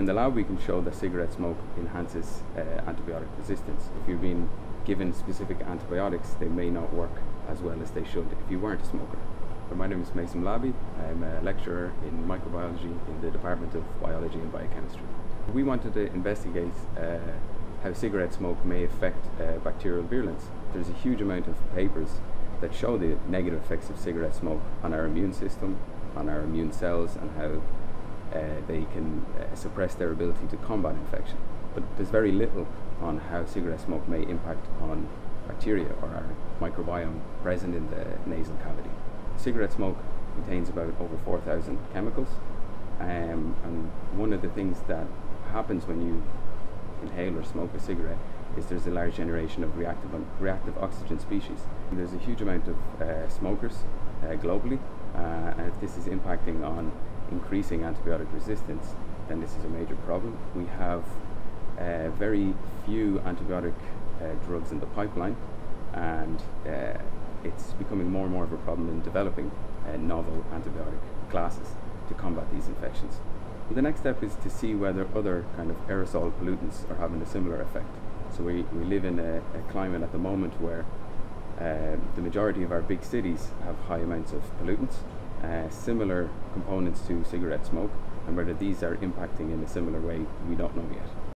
In the lab, we can show that cigarette smoke enhances uh, antibiotic resistance. If you've been given specific antibiotics, they may not work as well as they should if you weren't a smoker. So my name is Maisem Laabei. I'm a lecturer in microbiology in the Department of Biology and Biochemistry. We wanted to investigate uh, how cigarette smoke may affect uh, bacterial virulence. There's a huge amount of papers that show the negative effects of cigarette smoke on our immune system, on our immune cells, and how they can uh, suppress their ability to combat infection. But there's very little on how cigarette smoke may impact on bacteria or our microbiome present in the nasal cavity. Cigarette smoke contains about over 4,000 chemicals, um, and one of the things that happens when you inhale or smoke a cigarette is there's a large generation of reactive, reactive oxygen species. There's a huge amount of uh, smokers uh, globally, uh, and if this is impacting on increasing antibiotic resistance, then this is a major problem. We have uh, very few antibiotic uh, drugs in the pipeline, and uh, it's becoming more and more of a problem in developing novel antibiotic classes to combat these infections. The next step is to see whether other kind of aerosol pollutants are having a similar effect. So we, we live in a, a climate at the moment where uh, the majority of our big cities have high amounts of pollutants, uh, similar components to cigarette smoke, and whether these are impacting in a similar way, we don't know yet.